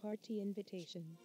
Party invitation.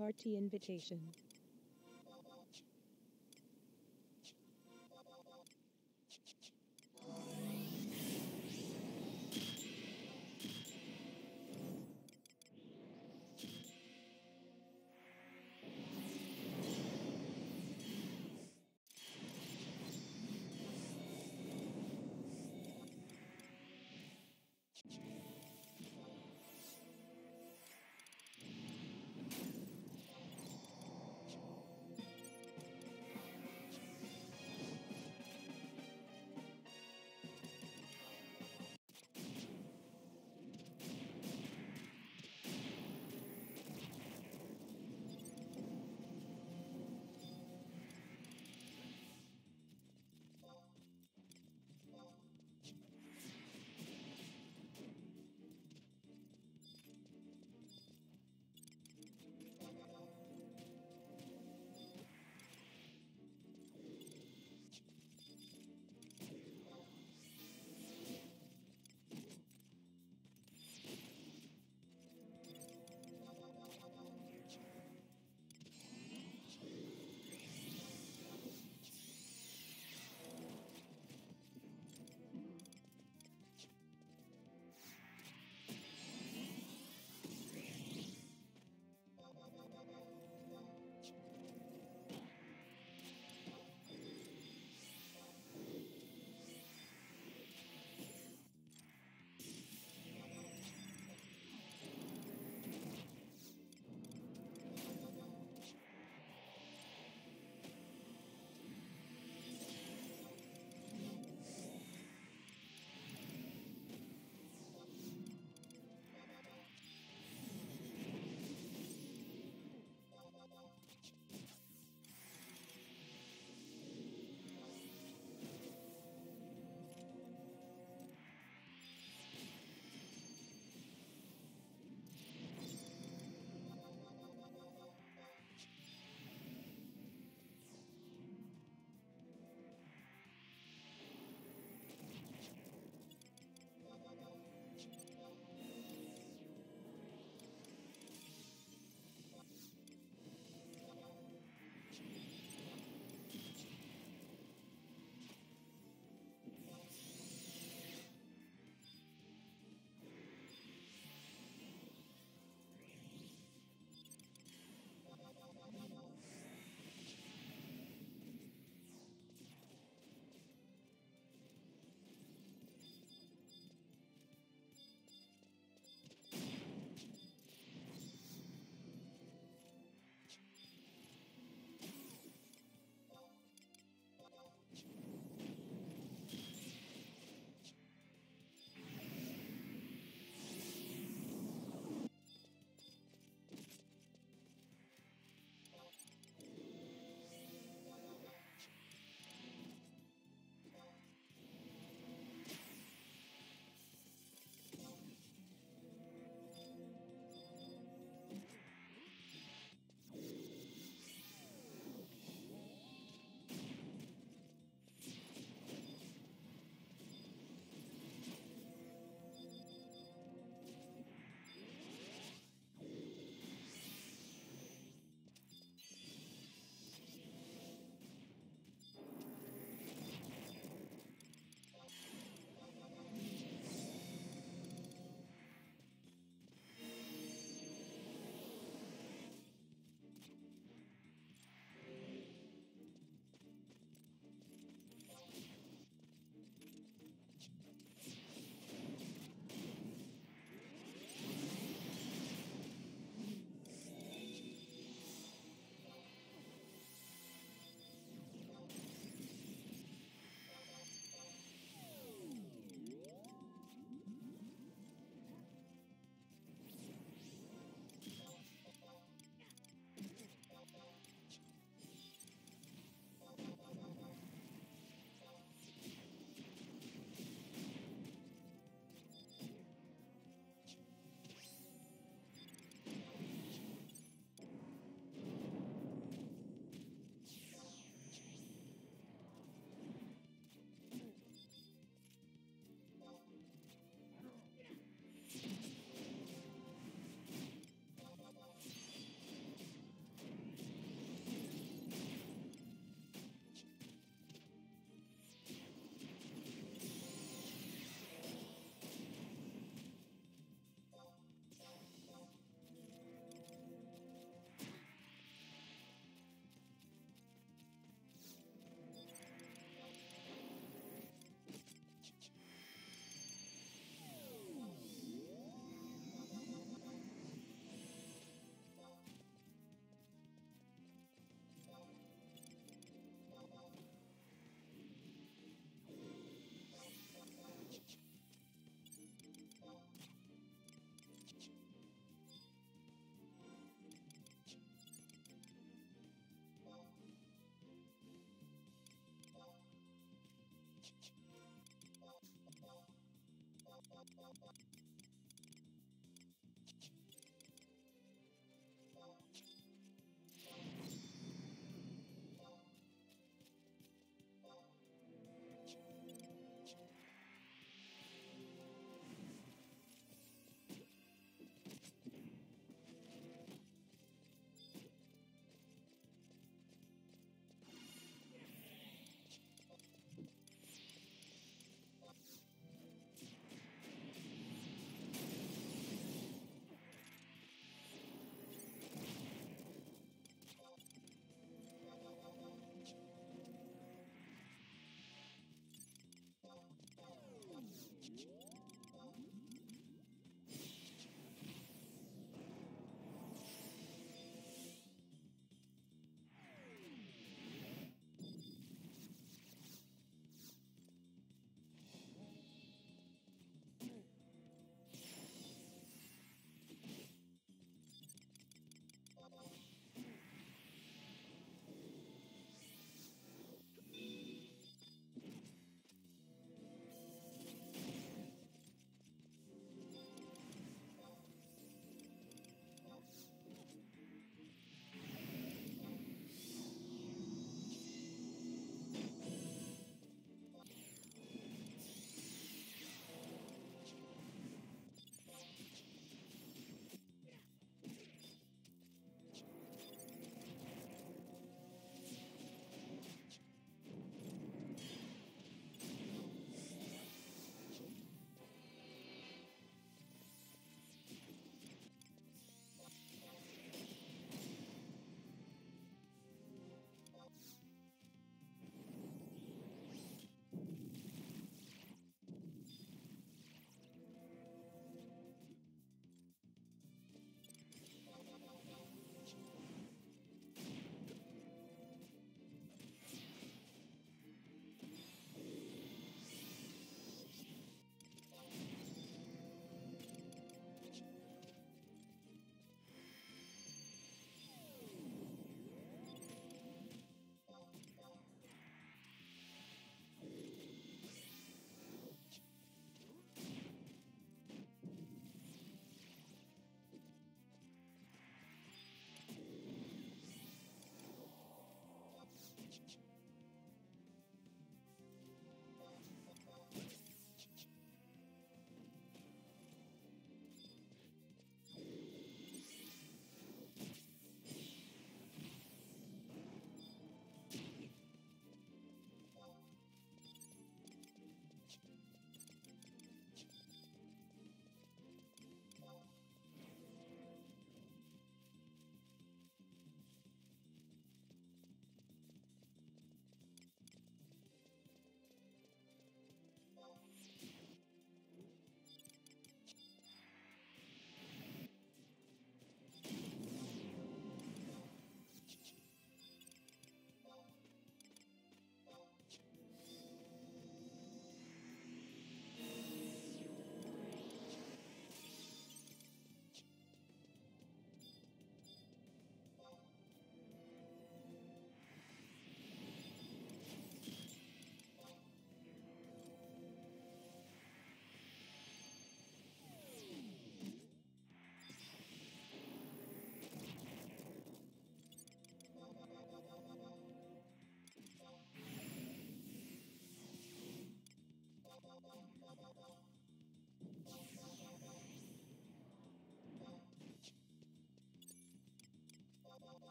Party invitation.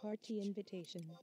Party invitation.